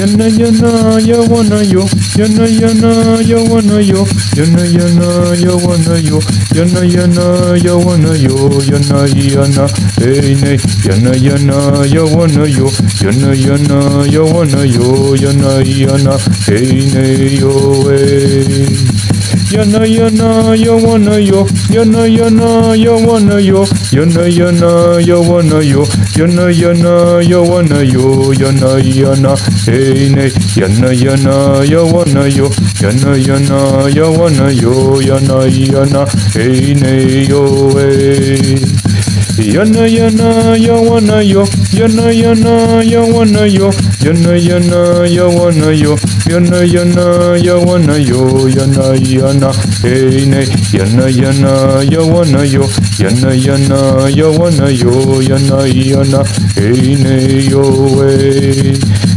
yana yana ya wanna yo, yana yana ya wanna yo, yana yana ya wanna yo, yana yana ya wanna yo, yana yana, hey nay, yana yana ya wanna yo, yana yana ya wanna yo, yana yana, hey nay yo hey. Yana yana ya wanna yo, yana yana ya wanna yo, yana yana ya wanna yo, yana yana ya wanna yo, yana yana, hey nay, yana yana ya wanna yo, yana yana ya wanna yo, yana yana, hey nay yo hey. Yana yana ya wanna yo, yana yana ya wanna yo, yana yana ya wanna yo, yana yana ya wanna yo, yana yana, hey nay, yana yana ya wanna yo, yana yana ya wanna yo, yana yana, hey nay yo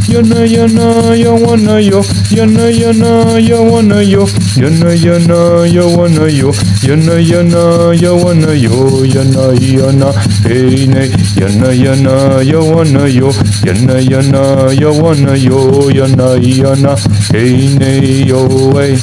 hey. Yana yana ya wanna yo, yana yana ya wanna yo, yana yana ya wanna yo, yana yana ya wanna yo, yana yana, hey nay, yana yana ya wanna yo, yana yana ya wanna yo, yana yana, hey nay yo hey.